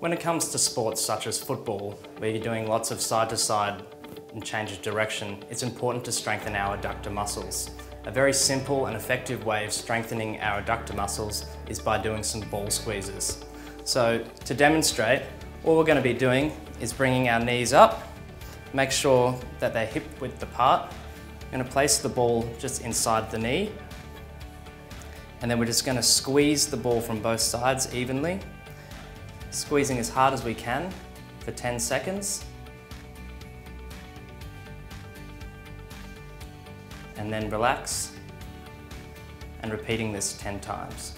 When it comes to sports such as football, where you're doing lots of side to side and change of direction, it's important to strengthen our adductor muscles. A very simple and effective way of strengthening our adductor muscles is by doing some ball squeezes. So to demonstrate, all we're going to be doing is bringing our knees up, make sure that they're hip width apart. I'm going to place the ball just inside the knee and then we're just going to squeeze the ball from both sides evenly, squeezing as hard as we can for 10 seconds. And then relax and repeating this 10 times.